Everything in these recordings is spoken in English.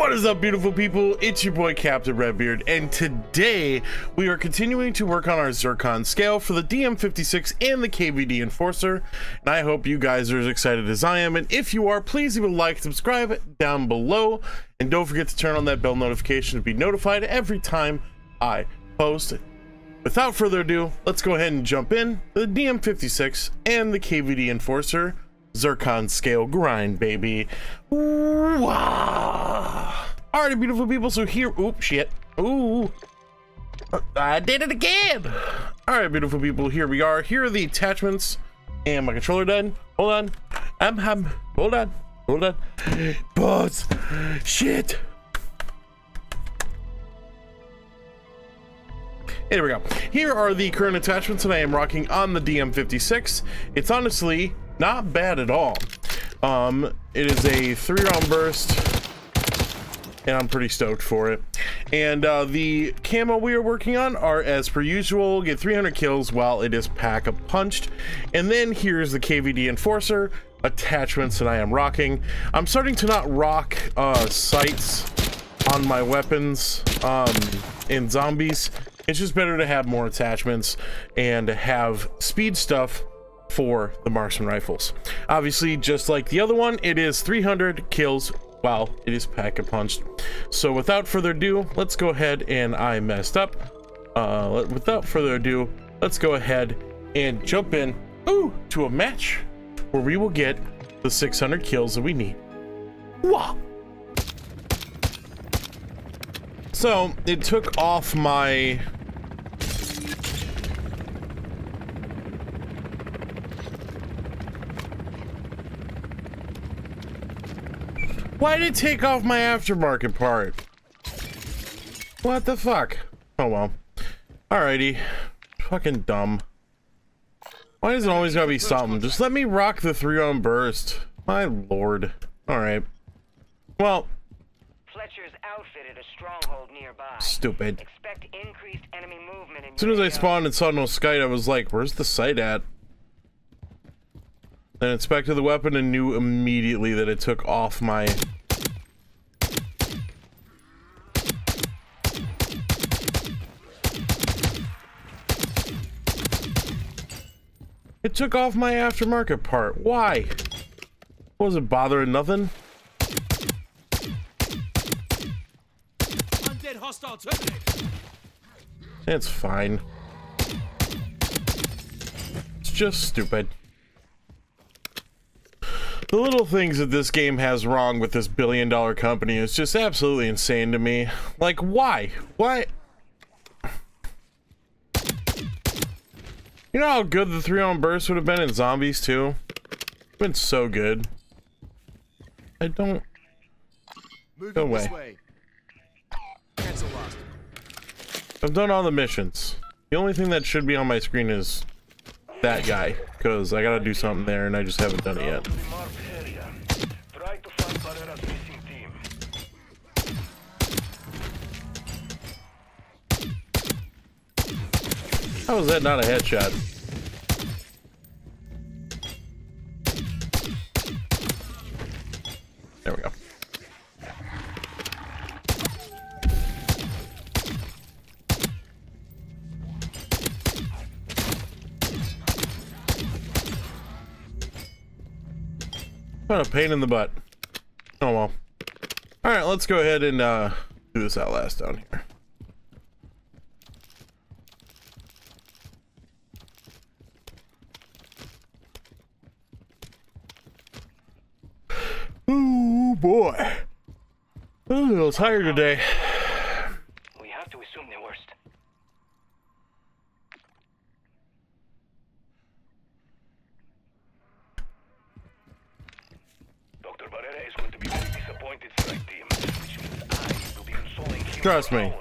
What is up, beautiful people? It's your boy Captain Redbeard, and today we are continuing to work on our Zircon scale for the DM56 and the KVD Enforcer. And I hope you guys are as excited as I am. And if you are, please leave a like, subscribe down below, and don't forget to turn on that bell notification to be notified every time I post. Without further ado, let's go ahead and jump in the DM56 and the KVD Enforcer. Zircon scale grind, baby. Wow. Alrighty, beautiful people. So here, oop, shit. Ooh, uh, I did it again. All right, beautiful people. Here we are. Here are the attachments, and my controller done. Hold on. I'm, I'm. Hold on. Hold on. Boss. Shit. Here we go. Here are the current attachments that I am rocking on the DM56. It's honestly not bad at all. Um, it is a three round burst and I'm pretty stoked for it. And uh, the camo we are working on are as per usual, get 300 kills while it is pack a punched. And then here's the KVD Enforcer attachments that I am rocking. I'm starting to not rock uh, sights on my weapons um, in zombies. It's just better to have more attachments and have speed stuff for the marksman rifles. Obviously, just like the other one, it is 300 kills while it is pack a punched. So without further ado, let's go ahead and I messed up. Uh, without further ado, let's go ahead and jump in ooh, to a match where we will get the 600 kills that we need. Wow. So it took off my Why did it take off my aftermarket part? What the fuck? Oh well. Alrighty. Fucking dumb. Why does it always gotta be something? Just let me rock the three on burst. My lord. Alright. Well. Fletcher's outfitted a stronghold nearby. Stupid. Expect increased enemy movement in As soon as I spawned and saw no site, I was like, where's the site at? Then inspected the weapon and knew immediately that it took off my... It took off my aftermarket part. Why? Wasn't bothering nothing. Undead hostile terminated. It's fine. It's just stupid. The little things that this game has wrong with this billion dollar company is just absolutely insane to me. Like, why? Why? You know how good the three on burst would have been in zombies too? been so good. I don't. Moving no way. way. I've done all the missions. The only thing that should be on my screen is that guy, because I gotta do something there and I just haven't done it yet. How is that not a headshot? There we go. What a pain in the butt. Oh well. Alright, let's go ahead and uh, do this outlast down here. Oh boy. I'm a little tired today. We have to assume the worst. Dr. Barrera is going to be very disappointed, strike team. Which means I will be consoling him Trust me.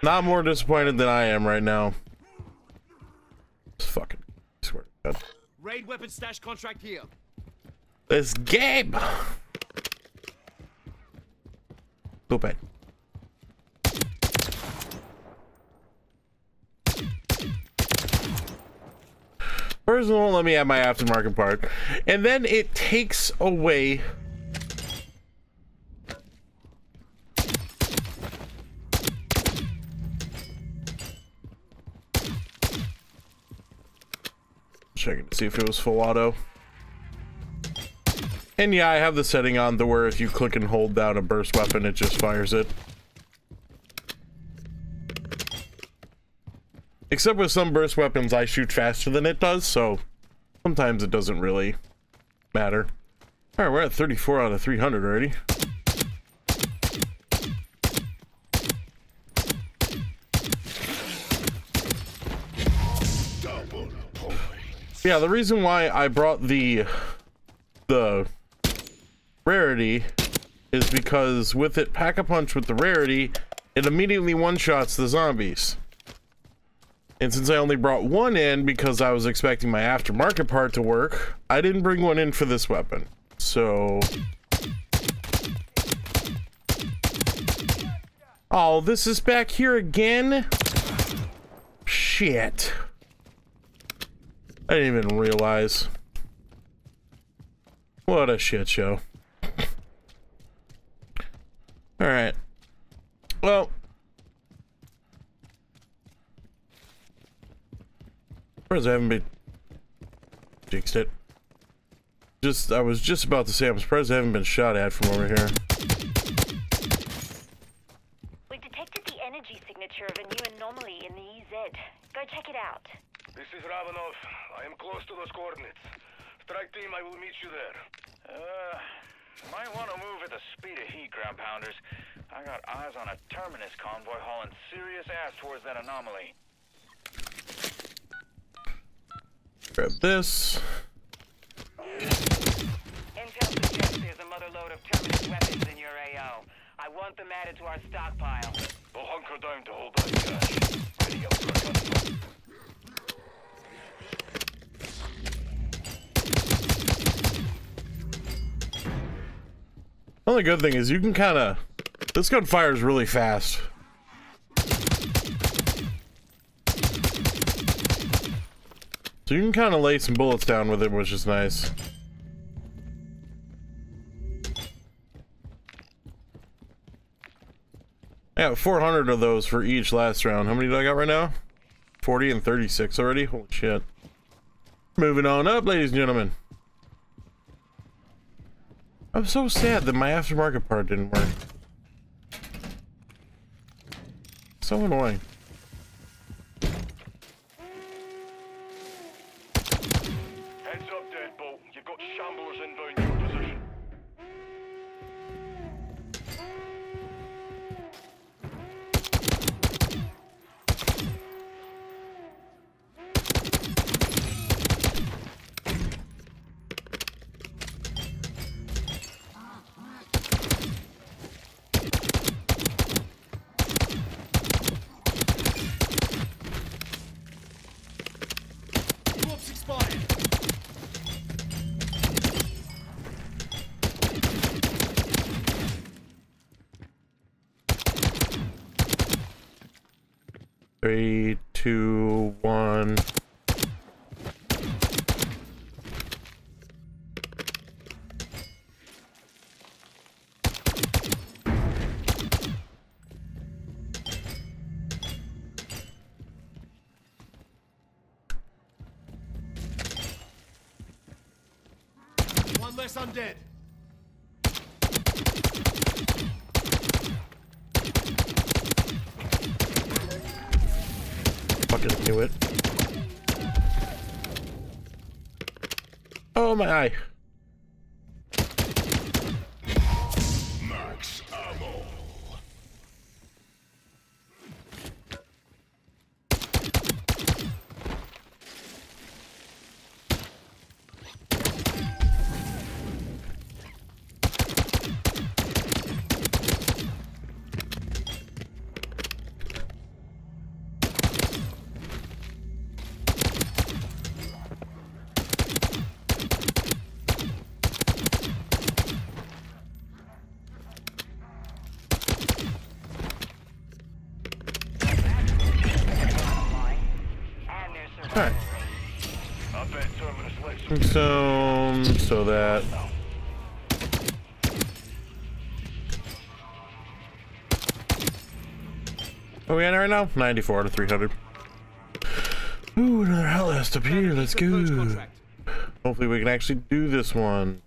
Not more disappointed than I am right now. Just fucking I swear to God. Raid weapon stash contract here. This game. Stupid. First, of won't let me add my aftermarket part, and then it takes away Checking to see if it was full auto. And yeah, I have the setting on to where if you click and hold down a burst weapon, it just fires it. Except with some burst weapons, I shoot faster than it does, so sometimes it doesn't really matter. All right, we're at 34 out of 300 already. Yeah, the reason why I brought the the rarity is because with it pack a punch with the rarity, it immediately one-shots the zombies. And since I only brought one in because I was expecting my aftermarket part to work, I didn't bring one in for this weapon. So... Oh, this is back here again? Shit. I didn't even realize. What a shit show. Alright. Well. Surprised I haven't been... Jinxed it. Just, I was just about to say, I'm surprised I haven't been shot at from over here. We detected the energy signature of a new anomaly in the EZ. Go check it out. This is Ravenov. I am close to those coordinates. Strike team, I will meet you there. Uh, might want to move at the speed of heat, ground pounders. I got eyes on a Terminus convoy hauling serious ass towards that anomaly. Grab this. Intel suggests there's a mother load of Terminus weapons in your AO. I want them added to our stockpile. We'll hunker down to hold that cache. Ready up for a Only good thing is you can kind of... This gun fires really fast. So you can kind of lay some bullets down with it, which is nice. I got 400 of those for each last round. How many do I got right now? 40 and 36 already? Holy shit. Moving on up, ladies and gentlemen. I'm so sad that my aftermarket part didn't work. So annoying. Fucking knew it. Oh my eye. So, that. Are we at right now? 94 to 300. Ooh, another Outlast up here. Let's Keep the purge go. Hopefully we can actually do this one.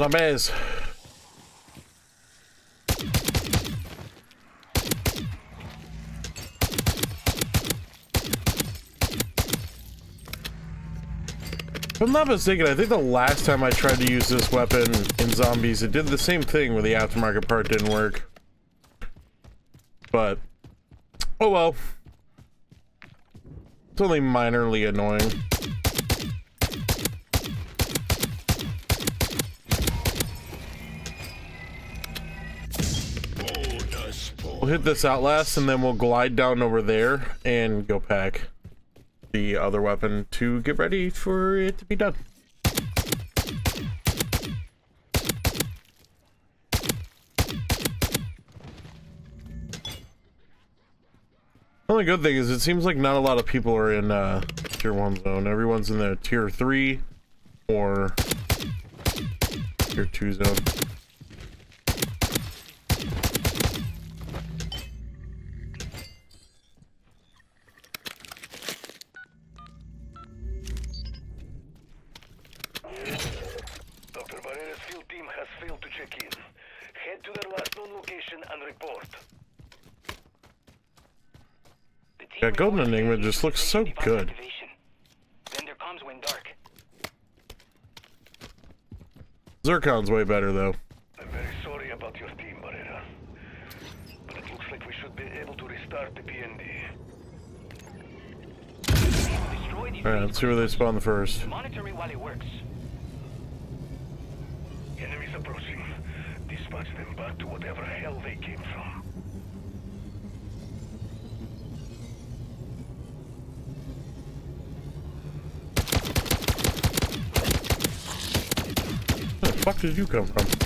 On, zombies. If I'm not mistaken, I think the last time I tried to use this weapon in zombies, it did the same thing where the aftermarket part didn't work. But, oh well. It's only minorly annoying. We'll hit this outlast and then we'll glide down over there and go pack the other weapon to get ready for it to be done. Only good thing is it seems like not a lot of people are in uh, tier one zone. Everyone's in the tier three or tier two zone. Field team has failed to check in. Head to their last known location and report. The Golden Enigma just looks so good. Then there comes when dark. Zircon's way better though. I'm very sorry about your team, Barrera. But it looks like we should be able to restart the PND. Alright, let's see where they spawn the first. Monitor while it works. Approaching. Dispatch them back to whatever hell they came from. Where the fuck did you come from?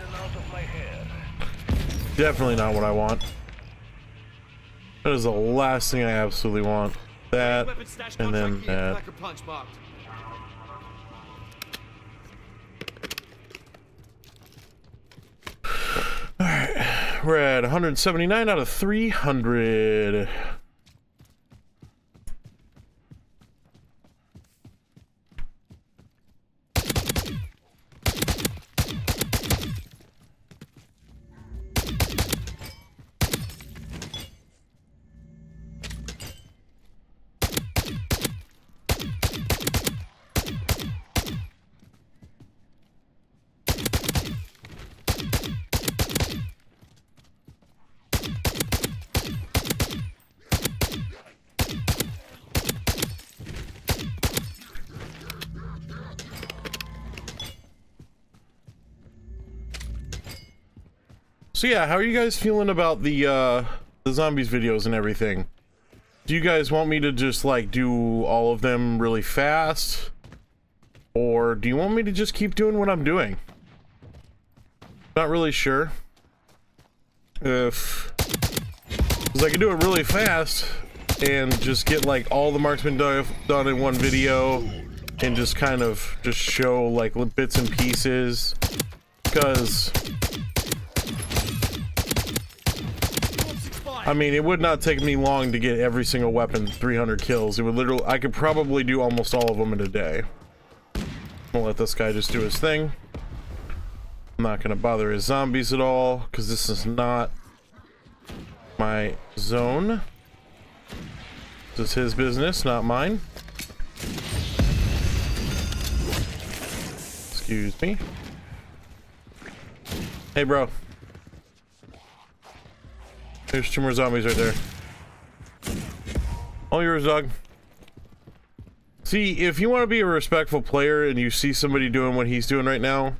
And out of my hair. Definitely not what I want. That is the last thing I absolutely want. That, and then that. We're at 179 out of 300. So yeah, how are you guys feeling about the uh the zombies videos and everything? Do you guys want me to just like do all of them really fast? Or do you want me to just keep doing what I'm doing? Not really sure. If because I can do it really fast and just get like all the marksman done, done in one video and just kind of just show like bits and pieces because I mean it would not take me long to get every single weapon 300 kills. It would literally I could probably do almost all of them in a day. I'll let this guy just do his thing. I'm not gonna bother his zombies at all because this is not my zone. This is his business not mine. Excuse me. Hey, bro. There's two more zombies right there. All yours, dog. See, if you want to be a respectful player and you see somebody doing what he's doing right now,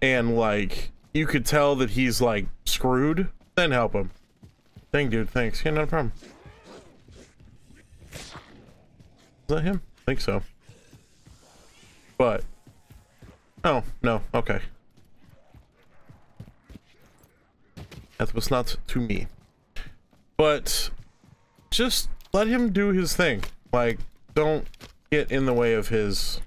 and like, you could tell that he's like screwed, then help him. Thank dude, thanks. Yeah, not a problem. Is that him? I think so. But Oh, no, okay. That was not to me. But just let him do his thing. Like, don't get in the way of his.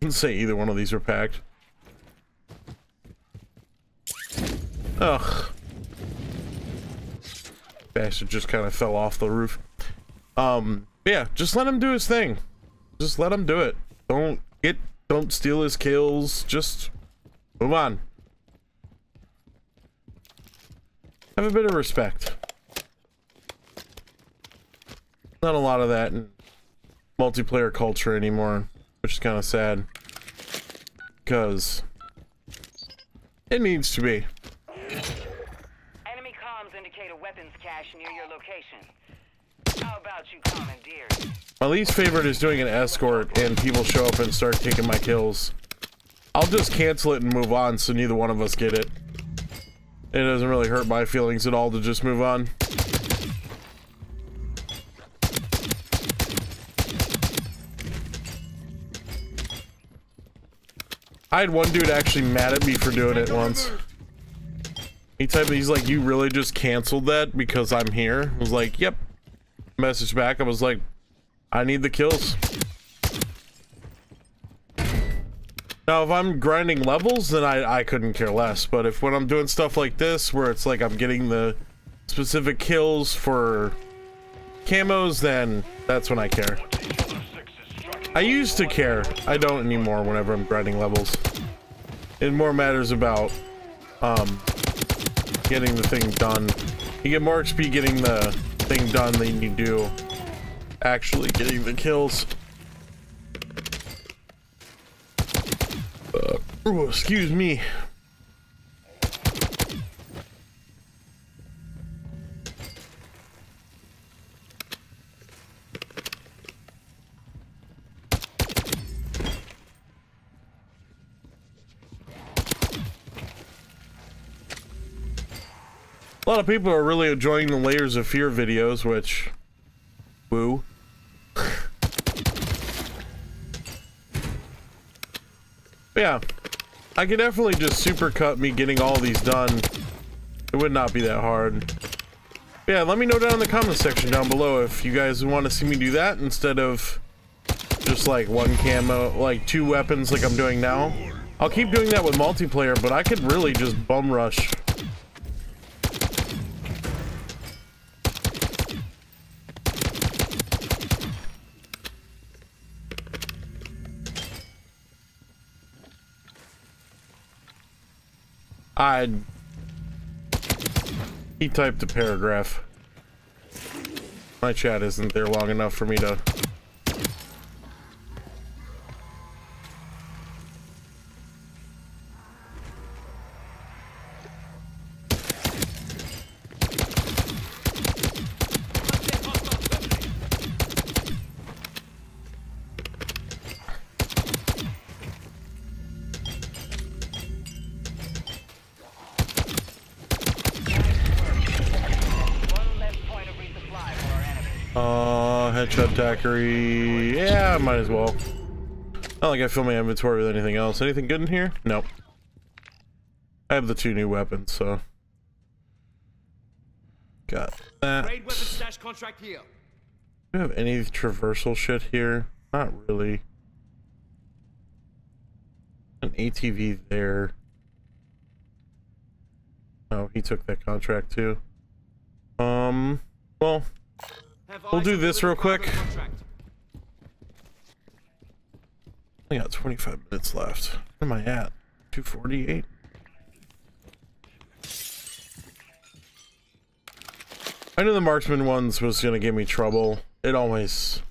Didn't say either one of these are packed. Ugh. Bastard just kind of fell off the roof. Um, yeah, just let him do his thing. Just let him do it. Don't get, don't steal his kills. Just move on. Have a bit of respect. Not a lot of that in multiplayer culture anymore, which is kind of sad. Because it needs to be. Enemy comms indicate a weapons cache near your location. How about you commandeer? My least favorite is doing an escort and people show up and start taking my kills. I'll just cancel it and move on so neither one of us get it. It doesn't really hurt my feelings at all to just move on. I had one dude actually mad at me for doing it once. He typed, he's like, you really just canceled that because I'm here? I was like, yep. Message back, I was like, I need the kills. Now, if I'm grinding levels, then I, I couldn't care less. But if when I'm doing stuff like this, where it's like I'm getting the specific kills for camos, then that's when I care. I used to care. I don't anymore whenever I'm grinding levels. It more matters about um, getting the thing done. You get more XP getting the thing done than you do actually getting the kills. Uh, ooh, excuse me. A lot of people are really enjoying the Layers of Fear videos, which... Woo. Yeah, I could definitely just supercut me getting all these done. It would not be that hard. Yeah, let me know down in the comment section down below if you guys want to see me do that instead of just like one camo, like two weapons like I'm doing now. I'll keep doing that with multiplayer, but I could really just bum rush I he typed a paragraph. My chat isn't there long enough for me to Deadshot Daiquiri. Yeah, might as well. I don't like I fill my inventory with anything else. Anything good in here? Nope. I have the two new weapons, so. Got that. Raid weapon stash contract here. Do you have any traversal shit here? Not really. An ATV there. Oh, he took that contract too. Um, well, We'll do this real quick. I got 25 minutes left. Where am I at? 248? I knew the marksman ones was gonna give me trouble. It always.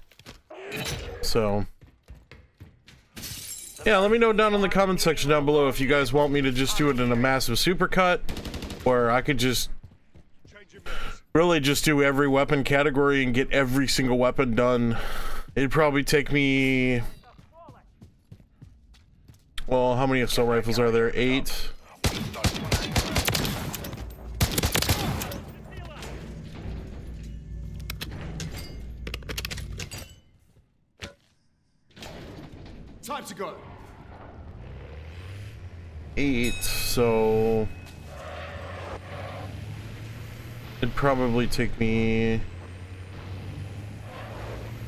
So. Yeah, let me know down in the comment section down below if you guys want me to just do it in a massive supercut, or I could just really just do every weapon category and get every single weapon done. It'd probably take me well, how many assault rifles are there? Eight. Time to go. Eight, so... It'd probably take me...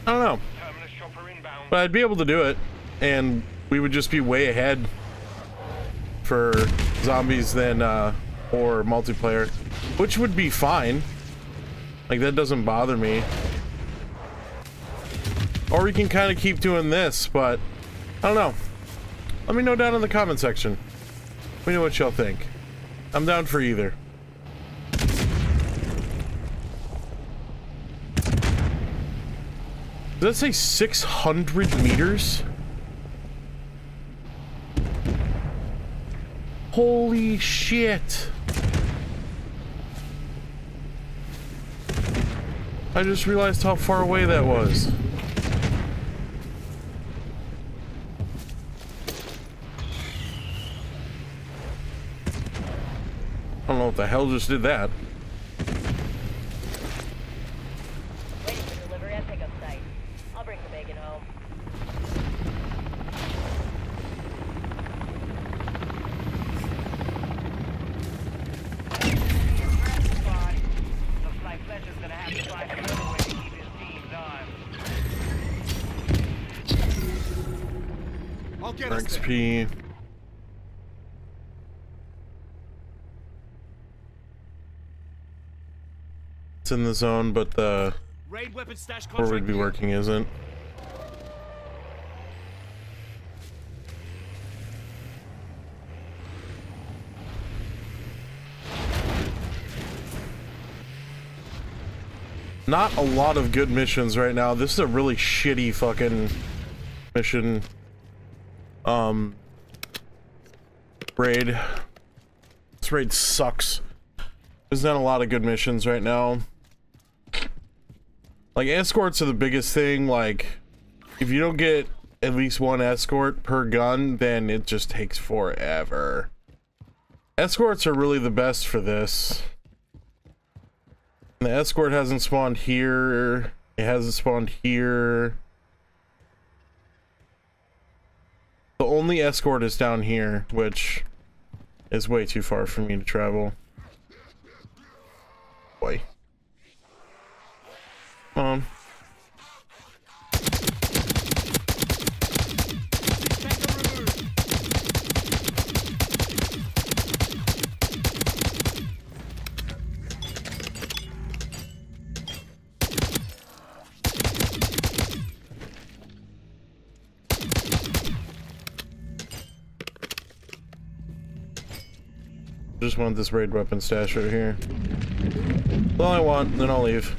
I don't know. But I'd be able to do it, and we would just be way ahead for zombies than, uh, or multiplayer, which would be fine. Like, that doesn't bother me. Or we can kind of keep doing this, but I don't know. Let me know down in the comment section. Let me know what y'all think. I'm down for either. Does that say 600 meters? Holy shit. I just realized how far away that was. I don't know what the hell just did that. Waiting for delivery at pickup site. I'll bring the bacon home. Looks like Fletcher's gonna have to find another way to keep his teams on. I'll get us there. XP. It's in the zone, but the Raid weapon stash where we'd be working isn't. Not a lot of good missions right now. This is a really shitty fucking mission. Um, raid. This raid sucks. There's not a lot of good missions right now. Like escorts are the biggest thing. Like, if you don't get at least one escort per gun, then it just takes forever. Escorts are really the best for this. The escort hasn't spawned here. It hasn't spawned here. The only escort is down here, which is way too far for me to travel. Boy. Come Just want this raid weapon stash right here. That's all I want, then I'll leave.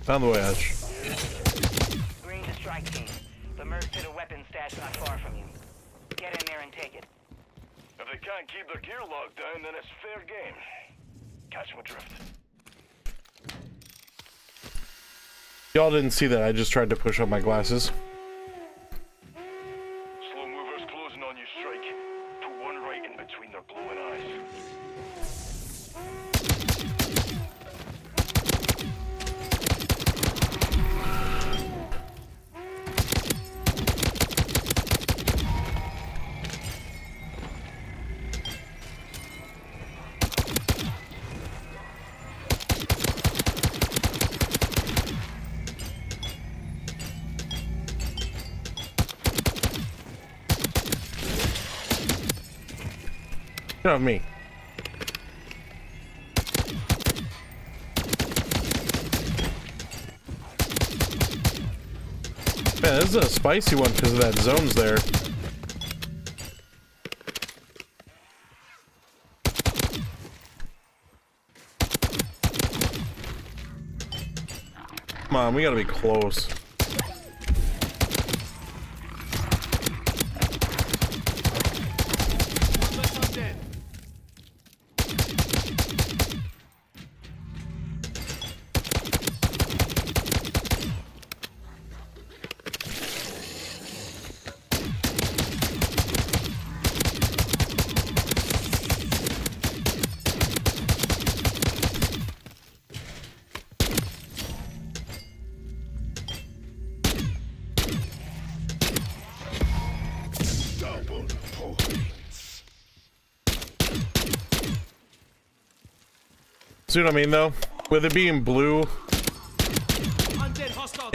Found the way, Ash. Green to strike team. The mercs hit a weapon stash not far from you. Get in there and take it. If they can't keep their gear locked down, then it's fair game. Catch 'em adrift. Y'all didn't see that, I just tried to push up my glasses. Get me. Man, this is a spicy one because of that zones there. Come on, we gotta be close. See what I mean, though? With it being blue,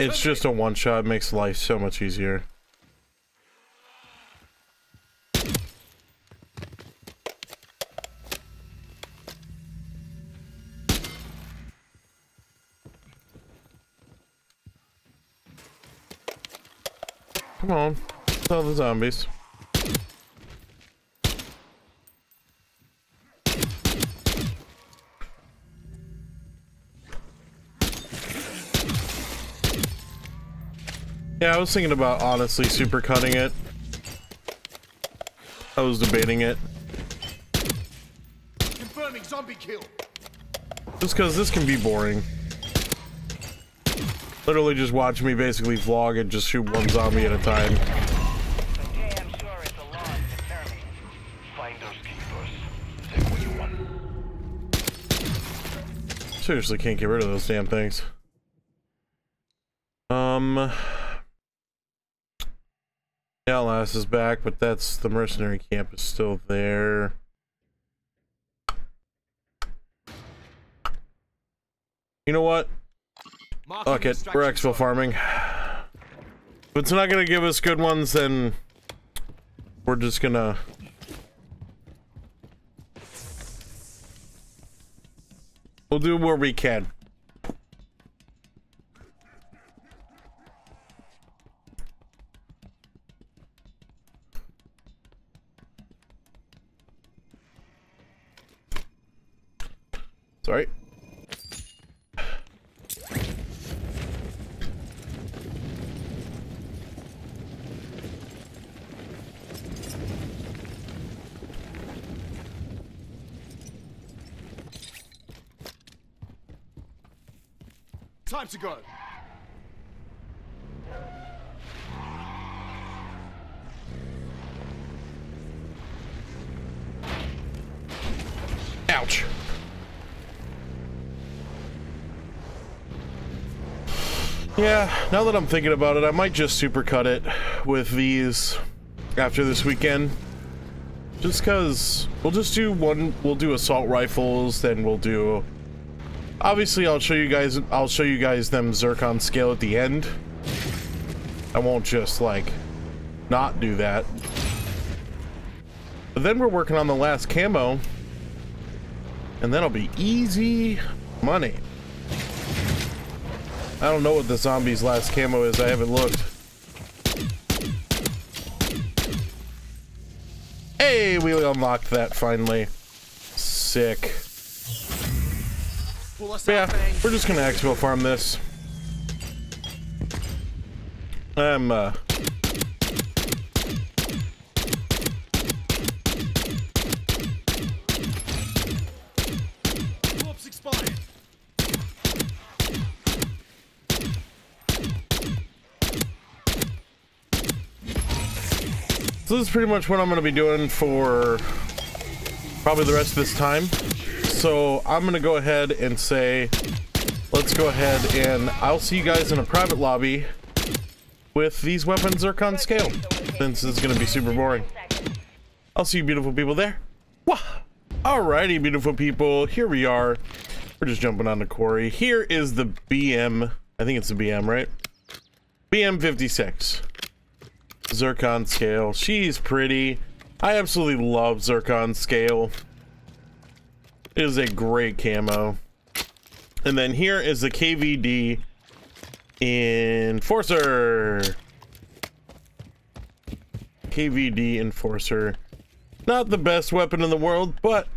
it's just a one-shot. Makes life so much easier. Come on, tell the zombies. Yeah, I was thinking about honestly super cutting it. I was debating it. Confirming zombie kill. Just because this can be boring. Literally just watch me basically vlog and just shoot one zombie at a time. Okay, I'm sure it's a lot to determine. Find those keepers. Take what you want. Seriously can't get rid of those damn things. Um... Outlast is back, but that's the mercenary camp is still there. You know what? Fuck it, we're exfil farming. If it's not gonna give us good ones, then we're just gonna. We'll do what we can. Sorry. Time to go. Yeah, now that I'm thinking about it, I might just supercut it with these after this weekend. Just cause we'll just do one, we'll do assault rifles, then we'll do... Obviously, I'll show you guys, I'll show you guys them Zircon scale at the end. I won't just, like, not do that. But then we're working on the last camo. And that'll be easy money. I don't know what the zombie's last camo is. I haven't looked. Hey, we unlocked that finally. Sick. But yeah, we're just gonna exfil farm this. I'm uh So this is pretty much what I'm going to be doing for probably the rest of this time. So I'm going to go ahead and say, let's go ahead and I'll see you guys in a private lobby with these weapons Zircon scale, since it's going to be super boring. I'll see you beautiful people there. Wah! Alrighty, beautiful people, here we are. We're just jumping on the quarry. Here is the BM, I think it's the BM, right? DM56. Zircon scale. She's pretty. I absolutely love Zircon scale. It is a great camo. And then here is the KVD Enforcer. KVD Enforcer. Not the best weapon in the world, but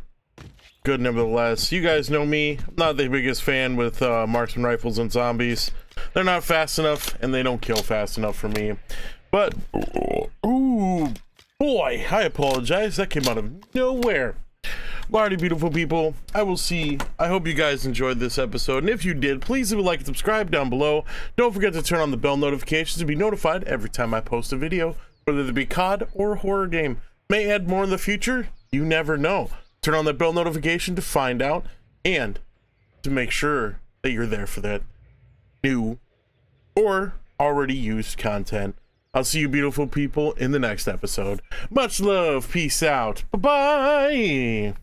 good nevertheless. You guys know me. I'm not the biggest fan with uh, marksman rifles and zombies. They're not fast enough, and they don't kill fast enough for me. But, ooh, boy, I apologize. That came out of nowhere. Alrighty, beautiful people. I will see. I hope you guys enjoyed this episode. And if you did, please leave a like and subscribe down below. Don't forget to turn on the bell notifications to be notified every time I post a video, whether it be COD or a horror game. May add more in the future. You never know. Turn on that bell notification to find out and to make sure that you're there for that new or already used content. I'll see you beautiful people in the next episode. Much love. Peace out. Bye-bye.